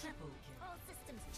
Triple kill. All systems checked.